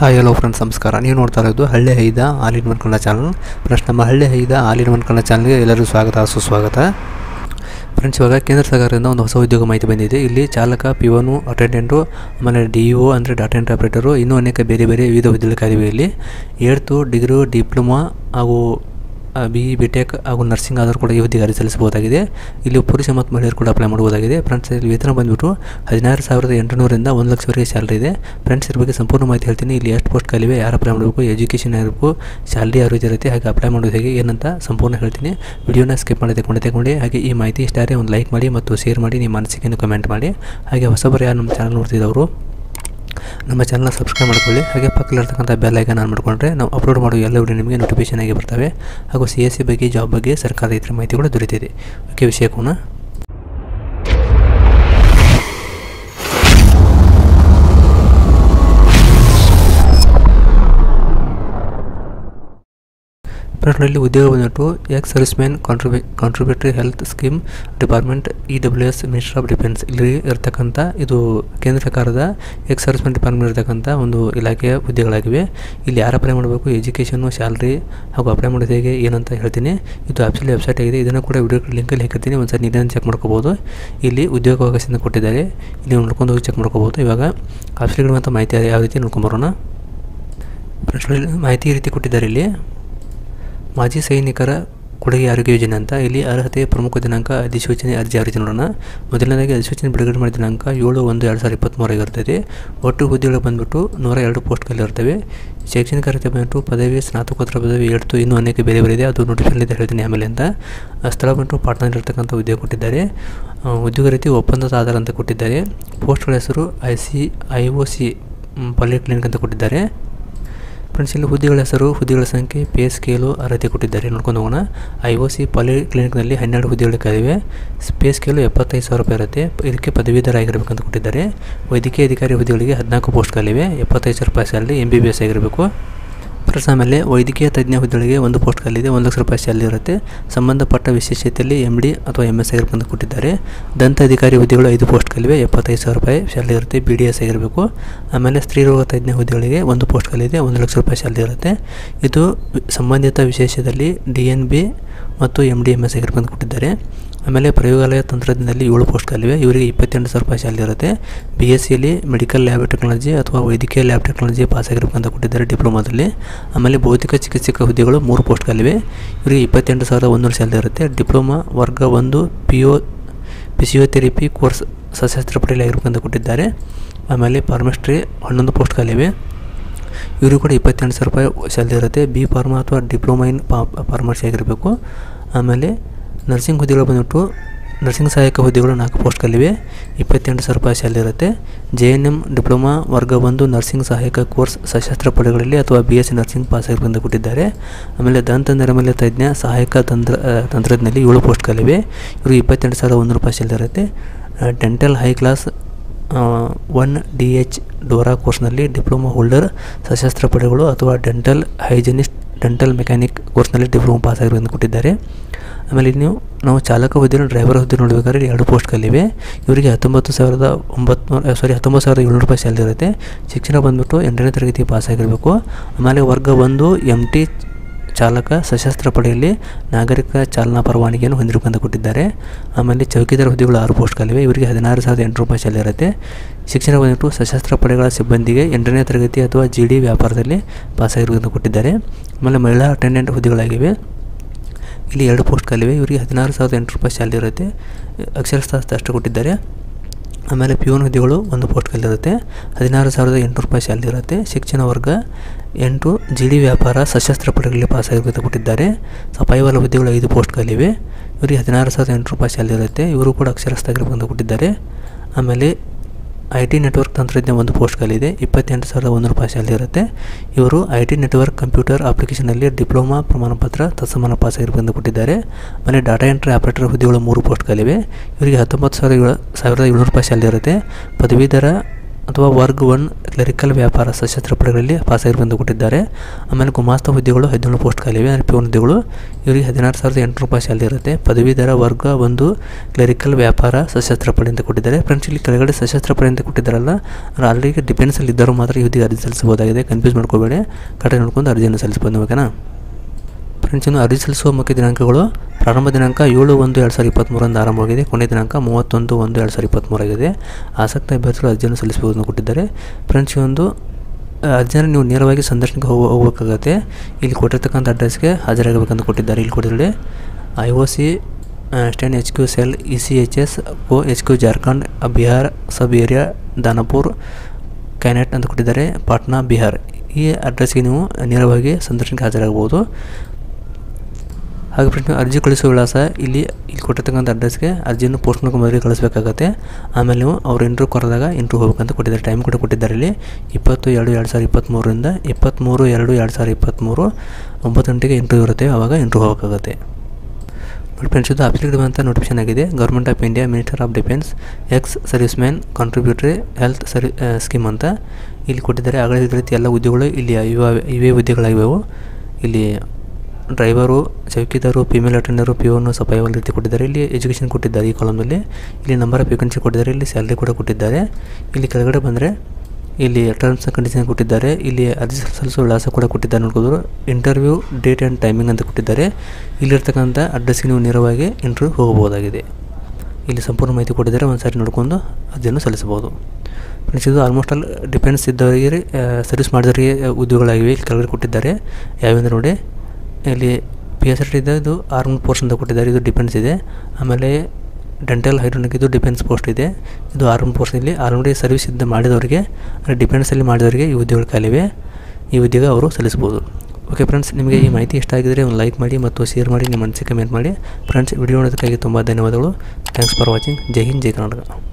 Hi hello friends ನಮಸ್ಕಾರ. ನೀವು ನೋಡ್ತಾ ಇರೋದು ಹಳ್ಳಿ ಹೈದ ಆಲಿನ ಮನ್ಕಂಡ ಚಾನಲ್. ಫ್ರೆಂಡ್ಸ್ ನಮ್ಮ ಹಳ್ಳಿ ಹೈದ ಆಲಿನ್ ಮನ್ಕಂಡ ಚಾನಲ್ಗೆ ಎಲ್ಲರಿಗೂ ಸ್ವಾಗತ, ಸುಸ್ವಾಗತ. ಫ್ರೆಂಡ್ಸ್ ಇವಾಗ ಕೇಂದ್ರ ಸರ್ಕಾರದಿಂದ ಒಂದು ಹೊಸ ಉದ್ಯೋಗ ಮಾಹಿತಿ ಬಂದಿದೆ. ಇಲ್ಲಿ ಚಾಲಕ ಪಿವನು ಅಟೆಂಡೆಂಟು ಆಮೇಲೆ ಡಿ ಒ ಅಂದರೆ ಡಾಟಾ ಎಂಟ್ರಿ ಆಪ್ರೇಟರು ಇನ್ನೂ ಅನೇಕ ಬೇರೆ ಬೇರೆ ವಿವಿಧ ಹುದ್ದೆಗಳಿವೆ ಇಲ್ಲಿ. ಏಳ್ತು ಡಿಗ್ರಿ ಡಿಪ್ಲೊಮಾ ಹಾಗೂ ಬಿ ಇ ಬಿ ಟೆಕ್ ಹಾಗೂ ನರ್ಸಿಂಗ್ ಆದರೂ ಕೂಡ ಈ ಹುದ್ದೆಗೆ ಸಲ್ಲಿಸಬಹುದಾಗಿದೆ. ಇಲ್ಲಿ ಪುರುಷ ಮತ್ತು ಮಹಿಳೆಯರು ಕೂಡ ಅಪ್ಲೈ ಮಾಡಬಹುದಾಗಿದೆ. ಫ್ರೆಂಡ್ಸ್ ಇಲ್ಲಿ ವೇತನ ಬಂದುಬಿಟ್ಟು ಹದಿನಾರು ಸಾವಿರದ ಎಂಟುನೂರಿಂದ ಒಂದು ಲಕ್ಷವರೆಗೆ ಸ್ಯಾಲ್ರಿ ಇದೆ. ಫ್ರೆಂಡ್ಸ್ ಇದ್ರ ಬಗ್ಗೆ ಸಂಪೂರ್ಣ ಮಾಹಿತಿ ಹೇಳ್ತೀನಿ. ಇಲ್ಲಿ ಎಷ್ಟು ಪೋಸ್ಟ್ ಖಾಲಿವೆ ಯಾರು ಅಪ್ಲೈ ಮಾಡಬೇಕು ಎಜುಕೇಷನ್ ಇರಬೇಕು ಸ್ಯಾಲ್ರಿ ಯಾವ ರೀತಿ ಇರುತ್ತೆ ಹಾಗೆ ಅಪ್ಲೈ ಮಾಡೋದು ಹೇಗೆ, ಏನಂತ ಸಂಪೂರ್ಣ ಹೇಳ್ತೀನಿ. ವಿಡಿಯೋನ ಸ್ಕಿಪ್ ಮಾಡಿ ತಗೊಂಡು ತಗೊಂಡು. ಹಾಗೆ ಈ ಮಾಹಿತಿ ಇಷ್ಟಾರೆ ಒಂದು ಲೈಕ್ ಮಾಡಿ ಮತ್ತು ಶೇರ್ ಮಾಡಿ, ನಿಮ್ಮ ಮನಸ್ಸಿಗೆ ಕಮೆಂಟ್ ಮಾಡಿ. ಹಾಗೆ ಹೊಸಬರು ಯಾರು ನಮ್ಮ ಚಾನಲ್ ನೋಡ್ತಿದ್ದವರು ನಮ್ಮ ಚಾನಲ್ನ ಸಬ್ಸ್ಕ್ರೈಬ್ ಮಾಡ್ಕೊಳ್ಳಿ. ಹಾಗೆ ಪಕ್ಕದಲ್ಲಿರ್ತಕ್ಕಂಥ ಬೆಲ್ ಐಕನ್ ಆನ್ ಮಾಡಿಕೊಂಡ್ರೆ ನಾವು ಅಪ್ಲೋಡ್ ಮಾಡುವ ಎಲ್ಲ ವಿಡಿಯೋ ನಿಮಗೆ ನೋಟಿಫಿಕೇಶನ್ ಆಗಿ ಬರ್ತವೆ. ಹಾಗೂ ಸಿ ಎಸ್ ಸಿ ಬಗ್ಗೆ ಜಾಬ್ ಬಗ್ಗೆ ಸರ್ಕಾರದ ಇತರ ಮಾಹಿತಿ ಕೂಡ ದೊರೆತಿದೆ. ಓಕೆ ವಿಷಯಕ್ಕೋಣ ಪ್ರಶ್ನೆಯಲ್ಲಿ ಉದ್ಯೋಗ ಬಂದ್ಬಿಟ್ಟು ex service ಕಾಂಟ್ರಿಬ್ಯೂ contributory health scheme department E W S minister of defence ಇಲ್ಲಿ ಇರತಕ್ಕಂಥ, ಇದು ಕೇಂದ್ರ ಸರ್ಕಾರದ ಎಕ್ಸ್ ಸರ್ವಿಸ್ ಮ್ಯಾನ್ ಡಿಪಾರ್ಟ್ಮೆಂಟ್ ಇರತಕ್ಕಂಥ ಒಂದು ಇಲಾಖೆಯ ಹುದ್ದೆಗಳಾಗಿವೆ. ಇಲ್ಲಿ ಯಾರು ಅಪ್ಲೈ ಮಾಡಬೇಕು ಎಜುಕೇಷನ್ನು ಸ್ಯಾಲ್ರಿ ಹಾಗೂ ಅಪ್ಲೈ ಮಾಡೋದು ಹೇಗೆ ಏನಂತ ಹೇಳ್ತೀನಿ. ಇದು ಆ್ಯಪ್ಸಲ್ಲಿ ವೆಬ್ಸೈಟ್ ಆಗಿದೆ. ಇದನ್ನು ಕೂಡ ವಿಡಿಯೋ ಲಿಂಕಲ್ಲಿ ಹಾಕಿರ್ತೀನಿ. ಒಂದು ಸರಿ ನೀಡನ್ನು ಚೆಕ್ ಮಾಡ್ಕೋಬೋದು. ಇಲ್ಲಿ ಉದ್ಯೋಗ ಅವಕಾಶದಿಂದ ಕೊಟ್ಟಿದ್ದಾರೆ. ಇಲ್ಲಿ ನೋಡ್ಕೊಂಡು ಹೋಗಿ ಚೆಕ್ ಮಾಡ್ಕೋಬೋದು. ಇವಾಗ ಆಪ್ಷನ್ಗಳು ಮಾಹಿತಿ ಯಾವ ರೀತಿ ನೋಡ್ಕೊಂಬರೋಣ ಪ್ರಶ್ನೆ ಮಾಹಿತಿ ಈ ರೀತಿ ಕೊಟ್ಟಿದ್ದಾರೆ ಇಲ್ಲಿ. ಮಾಜಿ ಸೈನಿಕರ ಕೊಡುಗೆ ಆರೋಗ್ಯ ಯೋಜನೆ ಅಂತ ಇಲ್ಲಿ ಅರ್ಹತೆ ಪ್ರಮುಖ ದಿನಾಂಕ ಅಧಿಸೂಚನೆ ಅರ್ಜಿ ಆರೋಗ್ಯ ನೋಡೋಣ. ಮೊದಲನೇದಾಗಿ ಅಧಿಸೂಚನೆ ಬಿಡುಗಡೆ ಮಾಡಿದ ದಿನಾಂಕ ಏಳು ಒಂದು ಎರಡು ಸಾವಿರದ ಇಪ್ಪತ್ತ್ಮೂರಾಗಿರ್ತದೆ ಒಟ್ಟು ಹುದ್ದೆಗಳು ಬಂದ್ಬಿಟ್ಟು ನೂರ ಎರಡು ಪೋಸ್ಟ್ಗಳು ಇರ್ತವೆ ಶೈಕ್ಷಣಿಕ ಅರ್ಹತೆ ಬಂದ್ಬಿಟ್ಟು ಪದವಿ, ಸ್ನಾತಕೋತ್ತರ ಪದವಿ ಎರಡು ಇನ್ನೂ ಅನೇಕ ಬೇರೆ ಬೇರೆ ಇದೆ. ಅದು ನೋಟಿಫಿಕೇಶನ್ ಹೇಳ್ತೀನಿ ಆಮೇಲೆ ಅಂತ. ಸ್ಥಳ ಬಂದ್ಬಿಟ್ಟು ಪಾಟ್ನಲ್ಲಿರ್ತಕ್ಕಂಥ ಉದ್ಯೋಗ ಕೊಟ್ಟಿದ್ದಾರೆ. ಉದ್ಯೋಗ ರೀತಿ ಒಪ್ಪಂದದ ಆಧಾರ ಅಂತ ಕೊಟ್ಟಿದ್ದಾರೆ. ಪೋಸ್ಟ್ಗಳ ಹೆಸರು I C, I O C polyclinic ಅಂತ ಕೊಟ್ಟಿದ್ದಾರೆ. ಫ್ರೆಂಡ್ಸ್ ಇಲ್ಲಿ ಹುದ್ದೆಗಳ ಹೆಸರು, ಹುದ್ದೆಗಳ ಸಂಖ್ಯೆ ಪೇ ಸ್ಕೇಲು ಅರ್ಹತೆ ಕೊಟ್ಟಿದ್ದಾರೆ. ನೋಡ್ಕೊಂಡು ಹೋಗೋಣ. ಐ ಒ ಸಿ ಪಾಲಿ ಕ್ಲಿನಿಕ್ನಲ್ಲಿ ಹನ್ನೆರಡು ಹುದ್ದೆಗಳು ಕಲಿವೆ ಪೇ ಸ್ಕೇಲು ಎಪ್ಪತ್ತೈದು ಸಾವಿರ ರೂಪಾಯಿ ಇರುತ್ತೆ. ಇದಕ್ಕೆ ಪದವೀಧರ ಆಗಿರಬೇಕಂತ ಕೊಟ್ಟಿದ್ದಾರೆ. ವೈದ್ಯಕೀಯ ಅಧಿಕಾರಿ ಹುದ್ದೆಗಳಿಗೆ ಹದಿನಾಲ್ಕು ಪೋಸ್ಟ್ಗಳಿವೆ. ಎಪ್ಪತ್ತೈದು ಸಾವಿರ ರೂಪಾಯಿ salary M B B S ಆಗಿರಬೇಕು. ಪ್ಲಸ್ ಆಮೇಲೆ ವೈದ್ಯಕೀಯ ತಜ್ಞ ಹುದ್ದೆಗಳಿಗೆ ಒಂದು ಪೋಸ್ಟ್ ಖಾಲಿದೆ ಒಂದು ಲಕ್ಷ ರೂಪಾಯಿ ಸ್ಯಾಲರಿ ಇರುತ್ತೆ ಸಂಬಂಧಪಟ್ಟ ವಿಶೇಷತೆಯಲ್ಲಿ ಎಂ ಡಿ ಅಥವಾ ಎಂ ಎಸ್ ಆಗಿರ್ಬಂದು ಕೊಟ್ಟಿದ್ದಾರೆ. ದಂತ ಅಧಿಕಾರಿ ಹುದ್ದೆಗಳು ಐದು ಪೋಸ್ಟ್ ಖಾಲಿವೆ ಎಪ್ಪತ್ತೈದು ಸಾವಿರ ರೂಪಾಯಿ ಸ್ಯಾಲರಿ ಇರುತ್ತೆ ಬಿ ಡಿ ಎಸ್ ಆಗಿರಬೇಕು. ಆಮೇಲೆ ಸ್ತ್ರೀ ರೋಗ ತಜ್ಞ ಹುದ್ದೆಗಳಿಗೆ ಒಂದು ಪೋಸ್ಟ್ ಖಾಲಿದೆ ಒಂದು ಲಕ್ಷ ರೂಪಾಯಿ ಸ್ಯಾಲರಿ ಇರುತ್ತೆ ಇದು ಸಂಬಂಧಿತ ವಿಶೇಷದಲ್ಲಿ ಡಿ ಎನ್ ಬಿ ಮತ್ತು ಎಂ ಡಿ ಎಂ ಎಸ್ ಆಗಿರ್ಬಂದು ಕೊಟ್ಟಿದ್ದಾರೆ. ಆಮೇಲೆ ಪ್ರಯೋಗಾಲಯ ತಂತ್ರಜ್ಞಾನದಲ್ಲಿ ಏಳು ಪೋಸ್ಟ್ಗಳಿವೆ. ಇವರಿಗೆ ಇಪ್ಪತ್ತೆಂಟು ಸಾವಿರ ರೂಪಾಯಿ ಸ್ಯಾಲರಿ ಇರುತ್ತೆ. ಬಿ ಎಸ್ ಸಿಯಲ್ಲಿ ಮೆಡಿಕಲ್ ಲ್ಯಾಬ್ ಟೆಕ್ನಾಲಜಿ ಅಥವಾ ವೈದ್ಯಕೀಯ ಲ್ಯಾಬ್ ಟೆಕ್ನಾಲಜಿ ಪಾಸ್ ಆಗಿರಬೇಕಂತ ಕೊಟ್ಟಿದ್ದಾರೆ ಡಿಪ್ಲೊಮಾದಲ್ಲಿ. ಆಮೇಲೆ ಭೌತಿಕ ಚಿಕಿತ್ಸಕ ಹುದ್ದೆಗಳು ಮೂರು ಪೋಸ್ಟ್ಗಳಿವೆ. ಇವರಿಗೆ ಇಪ್ಪತ್ತೆಂಟು ಸಾವಿರದ ಒಂದೂರು ಸ್ಯಾಲರಿ ಇರುತ್ತೆ. ಡಿಪ್ಲೊಮಾ ವರ್ಗ ಒಂದು ಪಿ ಒ ಫಿಸಿಯೋಥೆರಪಿ ಕೋರ್ಸ್ ಸಶಸ್ತ್ರ ಪಡೆಯಲ್ಲಿ ಆಗಿರಬೇಕಂತ ಕೊಟ್ಟಿದ್ದಾರೆ. ಆಮೇಲೆ ಫಾರ್ಮಿಸ್ಟ್ರಿ ಹನ್ನೊಂದು ಪೋಸ್ಟ್ಗಳಿವೆ. ಇವರು ಕೂಡ ಇಪ್ಪತ್ತೆಂಟು ಸಾವಿರ ರೂಪಾಯಿ ಸ್ಯಾಲರಿ ಇರುತ್ತೆ. ಬಿ ಫಾರ್ಮಾ ಅಥವಾ ಡಿಪ್ಲೊಮಾ ಇನ್ ಫಾರ್ಮಸಿ ಆಗಿರಬೇಕು. ಆಮೇಲೆ ನರ್ಸಿಂಗ್ ಹುದ್ದೆಗಳು ಬಂದ್ಬಿಟ್ಟು ನರ್ಸಿಂಗ್ ಸಹಾಯಕ ಹುದ್ದೆಗಳು ನಾಲ್ಕು ಪೋಸ್ಟ್ಗಳಿವೆ ಇಪ್ಪತ್ತೆಂಟು ಸಾವಿರ ರೂಪಾಯಿ ಸ್ಯಾಲರಿ ಇರುತ್ತೆ. ಜೆ ಎನ್ ಎಂ ಡಿಪ್ಲೊಮಾ ವರ್ಗ ಬಂದು ನರ್ಸಿಂಗ್ ಸಹಾಯಕ ಕೋರ್ಸ್ ಸಶಸ್ತ್ರ ಪಡೆಗಳಲ್ಲಿ ಅಥವಾ B S C nursing pass ಬಂದು ಕೊಟ್ಟಿದ್ದಾರೆ ಆಮೇಲೆ ದಂತ ನರಮಲ್ಯ ತಜ್ಞ ಸಹಾಯಕ ತಂತ್ರ ತಂತ್ರಜ್ಞಲ್ಲಿ ಏಳು ಪೋಸ್ಟ್ಗಳಿವೆ ಇವರು ಇಪ್ಪತ್ತೆಂಟು ಸಾವಿರ ಒಂದು ರೂಪಾಯಿ ಸ್ಯಾಲರಿ ಇರುತ್ತೆ. Dental high class one D H Dora ಕೋರ್ಸ್ನಲ್ಲಿ ಡಿಪ್ಲೊಮಾ ಹೋಲ್ಡರ್ ಸಶಸ್ತ್ರ ಪಡೆಗಳು ಅಥವಾ ಡೆಂಟಲ್ ಹೈಜಿನಿಸ್ಟ್ ಡೆಂಟಲ್ ಮೆಕ್ಯಾನಿಕ್ ಕೋರ್ಸ್ನಲ್ಲಿ ಡಿಪ್ಲೊಮಾ ಪಾಸ್ ಆಗಿರೋದನ್ನು ಕೊಟ್ಟಿದ್ದಾರೆ. ಆಮೇಲೆ ನೀವು, ನಾವು ಚಾಲಕ ಹುದ್ದೆ ಡ್ರೈವರ್ ಹುದ್ದೆ ನೋಡಬೇಕಾದ್ರೆ ಎರಡು ಪೋಸ್ಟ್ಗಳಿವೆ ಇವರಿಗೆ ಹತ್ತೊಂಬತ್ತು ಸಾವಿರದ ಒಂಬತ್ತು ಸಾರಿ ಹತ್ತೊಂಬತ್ತು ಸಾವಿರದ ಏಳ್ನೂರು ರೂಪಾಯಿ ಸ್ಯಾಲರಿ ಇರುತ್ತೆ. ಶಿಕ್ಷಣ ಬಂದ್ಬಿಟ್ಟು ಎಂಟನೇ ತರಗತಿ ಪಾಸ್ ಆಗಿರಬೇಕು. ಆಮೇಲೆ ವರ್ಗ ಒಂದು ಎಂ ಟಿ ಚಾಲಕ ಸಶಸ್ತ್ರ ಪಡೆಯಲ್ಲಿ ನಾಗರಿಕ ಚಾಲನಾ ಪರವಾನಗಿಯನ್ನು ಹೊಂದಿರಬೇಕಂತ ಕೊಟ್ಟಿದ್ದಾರೆ ಆಮೇಲೆ ಚೌಕಿದಾರ ಹುದ್ದೆಗಳು ಆರು ಪೋಸ್ಟ್ಗಳಿವೆ ಇವರಿಗೆ ಹದಿನಾರು ಸಾವಿರದ ಎಂಟು ರೂಪಾಯಿ ಶಾಲೆ ಇರುತ್ತೆ. ಶಿಕ್ಷಣ ಬಂದಿಟ್ಟು ಸಶಸ್ತ್ರ ಪಡೆಗಳ ಸಿಬ್ಬಂದಿಗೆ ಎಂಟನೇ ತರಗತಿ ಅಥವಾ ಜಿ ಡಿ ವ್ಯಾಪಾರದಲ್ಲಿ ಪಾಸಾಗಿರುವುದನ್ನು ಕೊಟ್ಟಿದ್ದಾರೆ ಆಮೇಲೆ ಮಹಿಳಾ ಅಟೆಂಡೆಂಟ್ ಹುದ್ದೆಗಳಾಗಿವೆ. ಇಲ್ಲಿ ಎರಡು ಪೋಸ್ಟ್ಗಳಿವೆ ಇವರಿಗೆ ಹದಿನಾರು ಸಾವಿರದ ಎಂಟು ರೂಪಾಯಿ ಶಾಲೆ ಇರುತ್ತೆ. ಅಕ್ಷರಶಾಸ್ತ್ರ ಅಷ್ಟು ಕೊಟ್ಟಿದ್ದಾರೆ. ಆಮೇಲೆ ಪಿಯೋನ್ ಹುದ್ದೆಗಳು ಒಂದು ಪೋಸ್ಟ್ ಕಾಲಿರುತ್ತೆ ಹದಿನಾರು ಸಾವಿರದ ಎಂಟುನೂರು ರೂಪಾಯಿ ಶಾಲೆ ಇರುತ್ತೆ. ಶಿಕ್ಷಣ ವರ್ಗ ಎಂಟು ಜಿಲಿ ವ್ಯಾಪಾರ ಸಶಸ್ತ್ರ ಪಡೆಗಳಲ್ಲಿ ಪಾಸಾಗಿ ಕೊಟ್ಟಿದ್ದಾರೆ ಸಫಾಯಿವಾಲ ಹುದ್ದೆಗಳು ಐದು ಪೋಸ್ಟ್ಗಳಿವೆ. ಇವರಿಗೆ ಹದಿನಾರು ಸಾವಿರದ ಎಂಟು ರೂಪಾಯಿ ಶಾಲೆ ಇರುತ್ತೆ. ಇವರು ಕೂಡ ಅಕ್ಷರಸ್ಥಾಗಿ ಬಂದು ಕೊಟ್ಟಿದ್ದಾರೆ ಆಮೇಲೆ ಐ ಟಿ ನೆಟ್ವರ್ಕ್ ತಂತ್ರಜ್ಞ ಒಂದು ಪೋಸ್ಟ್ಗಳಿದೆ. ಇಪ್ಪತ್ತೆಂಟು ಸಾವಿರದ ಒಂದು ರೂಪಾಯಿ ಶಾಲೆ ಇರುತ್ತೆ. ಇವರು ಐ ಟಿ ನೆಟ್ವರ್ಕ್ ಕಂಪ್ಯೂಟರ್ ಅಪ್ಲಿಕೇಶನಲ್ಲಿ ಡಿಪ್ಲೊಮಾ ಪ್ರಮಾಣಪತ್ರ ತತ್ಸಮಾನ ಪಾಸಾಗಿ ಬಂದು ಕೊಟ್ಟಿದ್ದಾರೆ ಆಮೇಲೆ ಡಾಟಾ ಎಂಟ್ರಿ ಆಪರೇಟರ್ ಹುದ್ದೆಗಳು ಮೂರು ಪೋಸ್ಟ್ಗಳಿವೆ. ಇವರಿಗೆ ಹತ್ತೊಂಬತ್ತು ಸಾವಿರದ ಏಳು ಸಾವಿರದ ಏಳ್ನೂರು ರೂಪಾಯಿ ಶಾಲೆ ಇರುತ್ತೆ. ಪದವೀಧರ ಅಥವಾ ವರ್ಗ್ ಒನ್ ಕ್ಲರಿಕಲ್ ವ್ಯಾಪಾರ ಸಶಸ್ತ್ರ ಪಡೆಗಳಲ್ಲಿ ಬಂದು ಕೊಟ್ಟಿದ್ದಾರೆ ಆಮೇಲೆ ಗುಮಾಸ್ತ ಹುದ್ದೆಗಳು ಹದಿನೇಳು ಪೋಸ್ಟ್ ಖಾಲಿವೆ ಅಂದರೆ ಪ್ಯೂನ್ ಹುದ್ದೆಗಳು ಇವರಿಗೆ ಹದಿನಾರು ಸಾವಿರದ ಎಂಟುನೂರು ರೂಪಾಯಿ ಶಾಲೆ ಇರುತ್ತೆ. ಪದವೀಧರ ವರ್ಗ ಒಂದು ಕ್ಲರಿಕಲ್ ವ್ಯಾಪಾರ ಸಶಸ್ತ್ರ ಪಡೆ ಅಂತ ಕೊಟ್ಟಿದ್ದಾರೆ. ಫ್ರೆಂಡ್ಸ್, ಇಲ್ಲಿ ಕೆಳಗಡೆ ಸಶಸ್ತ್ರ ಪಡೆ ಅಂತ ಕೊಟ್ಟಿದ್ದಾರಲ್ಲ, ಅವ್ರು ಆಲ್ರೆಡಿ ಡಿಫೆನ್ಸಲ್ಲಿ ಇದ್ದರೂ ಮಾತ್ರ ಹುದ್ದೆಗೆ ಅರ್ಜಿ ಸಲ್ಲಿಸಬಹುದಾಗಿದೆ. ಕನ್ಫ್ಯೂಸ್ ಮಾಡ್ಕೋಬೇಡಿ. ಕರೆಕ್ಟ್ ನೋಡ್ಕೊಂಡು ಅರ್ಜಿಯನ್ನು ಸಲ್ಲಿಸ್ಬೋದು ಓಕೆನಾ ಫ್ರೆಂಡ್ಸ್ ಅರ್ಜಿ ಸಲ್ಲಿಸುವ ಮುಖ್ಯ ದಿನಾಂಕಗಳು ಪ್ರಾರಂಭ ದಿನಾಂಕ ಏಳು ಒಂದು ಎರಡು ಸಾವಿರದ ಇಪ್ಪತ್ತ್ಮೂರರಿಂದ ಆರಂಭವಾಗಿದೆ ಕೊನೆಯ ದಿನಾಂಕ ಮೂವತ್ತೊಂದು ಒಂದು ಎರಡು ಸಾವಿರದ ಇಪ್ಪತ್ತ್ಮೂರಾಗಿದೆ ಆಸಕ್ತ ಅಭ್ಯರ್ಥಿಗಳು ಅರ್ಜಿಯನ್ನು ಸಲ್ಲಿಸಬಹುದು ಅಂತ ಕೊಟ್ಟಿದ್ದಾರೆ. ಫ್ರೆಂಡ್ಸ್ ಒಂದು ಅರ್ಜಿಯನ್ನು ನೀವು ನೇರವಾಗಿ ಸಂದರ್ಶನಕ್ಕೆ ಹೋಗ ಹೋಗಬೇಕಾಗತ್ತೆ ಇಲ್ಲಿ ಕೊಟ್ಟಿರ್ತಕ್ಕಂಥ ಅಡ್ರೆಸ್ಗೆ ಹಾಜರಾಗಬೇಕಂತ ಕೊಟ್ಟಿದ್ದಾರೆ. ಇಲ್ಲಿ ಕೊಟ್ಟಿದ್ದಾರೆ I O C stand H Q cell, E C H S O H Q Jharkhand, Bihar, sub area, Danapur ಕ್ಯಾನೆಟ್ ಅಂತ ಕೊಟ್ಟಿದ್ದಾರೆ, ಪಾಟ್ನಾ, ಬಿಹಾರ್. ಈ ಅಡ್ರೆಸ್ಗೆ ನೀವು ನೇರವಾಗಿ ಸಂದರ್ಶನಕ್ಕೆ ಹಾಜರಾಗಬಹುದು. ಹಾಗೆ ಫ್ರೆಂಡ್ಸ್ ಅರ್ಜಿ ಕಳಿಸುವ ವಿಳಾಸ ಇಲ್ಲಿ ಇಲ್ಲಿ ಕೊಟ್ಟಿರ್ತಕ್ಕಂಥ ಅಡ್ರೆಸ್ಗೆ ಅರ್ಜಿಯನ್ನು ಪೋಸ್ಟ್ ಮೂಲಕ ಮೊದಲಿಗೆ ಕಳಿಸಬೇಕಾಗತ್ತೆ. ಆಮೇಲೆ ನೀವು ಅವ್ರು ಇಂಟ್ರೂ ಕರೆದಾಗ ಇಂಟ್ರೂ ಹೋಗ್ಬೇಕಂತ ಕೊಟ್ಟಿದ್ದಾರೆ. ಟೈಮ್ ಕೂಡ ಕೊಟ್ಟಿದ್ದಾರೆ ಇಲ್ಲಿ. ಇಪ್ಪತ್ತು ಎರಡು ಎರಡು ಸಾವಿರದ ಇಪ್ಪತ್ತ್ಮೂರರಿಂದ ಇಪ್ಪತ್ತ್ಮೂರು ಎರಡು ಎರಡು ಸಾವಿರದ ಇಪ್ಪತ್ತ್ಮೂರು ಒಂಬತ್ತು ಗಂಟೆಗೆ ಇಂಟ್ರೂ ಇರುತ್ತೆ. ಆವಾಗ ಇಂಟ್ರೂ ಹೋಗಬೇಕಾಗತ್ತೆ. ನೋಡಿ ಫ್ರೆಂಡ್ಸ್ ಇದು ಅಪ್ಲಿಕೇಟ್ ನೋಟಿಫಿಕೇಶನ್ ಆಗಿದೆ. Government of India minister of defence ex service man contributory health ಸರ್ವಿ scheme ಅಂತ ಇಲ್ಲಿ ಕೊಟ್ಟಿದ್ದಾರೆ. ಆಗಲೇ ರೀತಿ ಎಲ್ಲ ಹುದ್ದೆಗಳು ಇಲ್ಲಿ ಇವೇ ಹುದ್ದೆಗಳಾಗಿವೆ ಇಲ್ಲಿ ಡ್ರೈವರು ಚೌಕಿದಾರು ಫಿಮೇಲ್ ಅಟೆಂಡರು ಪಿಯೋನು ಸಫಾಯಿ ರೀತಿ ಕೊಟ್ಟಿದ್ದಾರೆ. ಇಲ್ಲಿ ಎಜುಕೇಷನ್ ಕೊಟ್ಟಿದ್ದಾರೆ ಈ ಕಾಲಮ್ನಲ್ಲಿ ಇಲ್ಲಿ ನಂಬರ್ ಆಫ್ ವೇಕೆನ್ಸಿ ಕೊಟ್ಟಿದ್ದಾರೆ. ಇಲ್ಲಿ ಸ್ಯಾಲ್ರಿ ಕೂಡ ಕೊಟ್ಟಿದ್ದಾರೆ. ಇಲ್ಲಿ ಕೆಳಗಡೆ ಬಂದರೆ ಇಲ್ಲಿ ಟರ್ಮ್ಸ್ ಆ್ಯಂಡ್ ಕಂಡೀಷನ್ ಕೊಟ್ಟಿದ್ದಾರೆ. ಇಲ್ಲಿ ಅರ್ಜಿ ಸಲ್ಲಿಸುವ ವಿಳಾಸ ಕೂಡ ಕೊಟ್ಟಿದ್ದಾರೆ ನೋಡ್ಕೋದ್ರು ಇಂಟರ್ವ್ಯೂ ಡೇಟ್ ಆ್ಯಂಡ್ ಟೈಮಿಂಗ್ ಅಂತ ಕೊಟ್ಟಿದ್ದಾರೆ. ಇಲ್ಲಿರ್ತಕ್ಕಂಥ ಅಡ್ರೆಸ್ಗೆ ನೀವು ನೇರವಾಗಿ ಇಂಟರ್ವ್ಯೂ ಹೋಗಬಹುದಾಗಿದೆ. ಇಲ್ಲಿ ಸಂಪೂರ್ಣ ಮಾಹಿತಿ ಕೊಟ್ಟಿದ್ದಾರೆ. ಒಂದು ಸಾರಿ ನೋಡ್ಕೊಂಡು ಅದನ್ನು ಸಲ್ಲಿಸಬಹುದು. ಫ್ರೆಂಡ್ಸ್ ಇದು ಆಲ್ಮೋಸ್ಟ್ ಆಲ್ ಡಿಪೆಂಡ್ಸ್ ಇದ್ದವರಿಗೆ ಸರ್ವಿಸ್ ಮಾಡಿದವರಿಗೆ ಉದ್ಯೋಗಗಳಾಗಿವೆ. ಇಲ್ಲಿ ಕೆಳಗಡೆ ಕೊಟ್ಟಿದ್ದಾರೆ. ಯಾವೆಂದ್ರೆ ನೋಡಿ ಇಲ್ಲಿ ಪಿ ಎಸ್ ಟಿ ಇದು ಆರ್ಮ್ ಪೋಸ್ಟ್ ಅಂತ ಕೊಟ್ಟಿದ್ದಾರೆ, ಇದು ಡಿಫೆನ್ಸ್ ಇದೆ. ಆಮೇಲೆ ಡೆಂಟಲ್ ಹೈಡ್ರೋನಿಕ್ ಇದು ಡಿಫೆನ್ಸ್ ಪೋಸ್ಟ್ ಇದೆ. ಇದು ಆರ್ಮ್ ಪೋಸ್ಟ್ ಇಲ್ಲಿ ಆಲ್ರೆಡಿ ಸರ್ವಿಸ್ ಇದ್ದ ಮಾಡಿದವರಿಗೆ, ಅಂದರೆ ಡಿಫೆನ್ಸಲ್ಲಿ ಮಾಡಿದವರಿಗೆ ಈ ಉದ್ಯೋಗ ಕಾಲಿವೆ. ಈ ಉದ್ಯೋಗ ಅವರು ಸಲ್ಲಿಸ್ಬೋದು ಓಕೆ ಫ್ರೆಂಡ್ಸ್ ನಿಮಗೆ ಈ ಮಾಹಿತಿ ಇಷ್ಟ ಆಗಿದ್ದರೆ ಒಂದು ಲೈಕ್ ಮಾಡಿ ಮತ್ತು ಶೇರ್ ಮಾಡಿ, ನಿಮ್ಮ ಮನಸ್ಸಿಗೆ ಕಮೆಂಟ್ ಮಾಡಿ. ಫ್ರೆಂಡ್ಸ್ ವಿಡಿಯೋ ನೋಡೋದಕ್ಕಾಗಿ ತುಂಬ ಧನ್ಯವಾದಗಳು. Thanks for watching Jai Hind, Jai Karnataka.